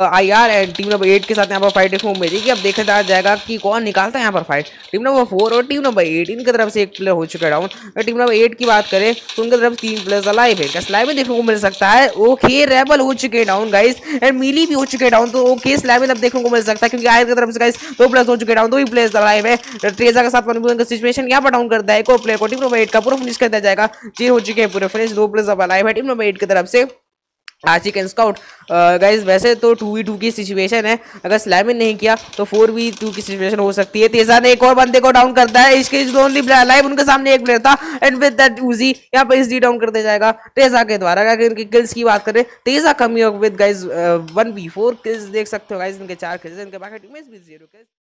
I R and team number eight के साथ यहाँ पर फाइट देखने को मिलेगी अब देखा जाएगा कि कौन निकालता है यहाँ पर फाइट टीम नंबर फोर और टीम नंबर एट इनकी तरफ़ से एक प्लेयर हो चुका है डाउन अगर टीम नंबर एट की बात करें तो उनकी तरफ़ तीन प्लेयर्स अलाइव है। स्लाइव में देखने को मिल सकता है ओके रेबल हो चुके डाउन गाइस एंड मिली भी हो चुके डाउन तो ओके स्लाइव में अब देखने को मिल सकता है, क्योंकि आयर की तरफ़ से गाइस दो प्लेयर्स हो चुके डाउन दो ही प्लेयर्स अलाइव है। ट्रेजा के साथ सिचुएशन यहाँ पर डाउन करता है, एक और प्लेयर को टीम नंबर एट का पूरा फिनिश कर दिया जाएगा। चेंज हो चुके हैं पूरे फिनिश दो प्लेयर्स अब अलाइव है टीम नंबर एट की तरफ़ से। आशिक एंड स्काउट गाइज़ वैसे तो टू वी टू की सिचुएशन है। अगर स्लैमिन नहीं किया तो फोर वी टू की सिचुएशन हो सकती है। तेजा ने एक और बंदे को डाउन करता है। इसके ओनली लाइव उनके सामने एक प्लेयर था। एंड विद दैट यूजी यहाँ पर इस डाउन कर दिया जाएगा। तेजा के द्वारा, अगर इनकी किल्स की बात करें, तेजा कमी with guys one v four kills देख सकते हो गाइज़ इनके चार किल्स इनके बाकी टीम ज़ीरो किल्स